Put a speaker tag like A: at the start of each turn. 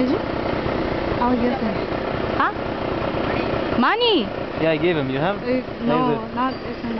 A: Did you? I'll give him. Huh? Money?
B: Yeah, I gave him. You have?
A: Uh, no, not it's.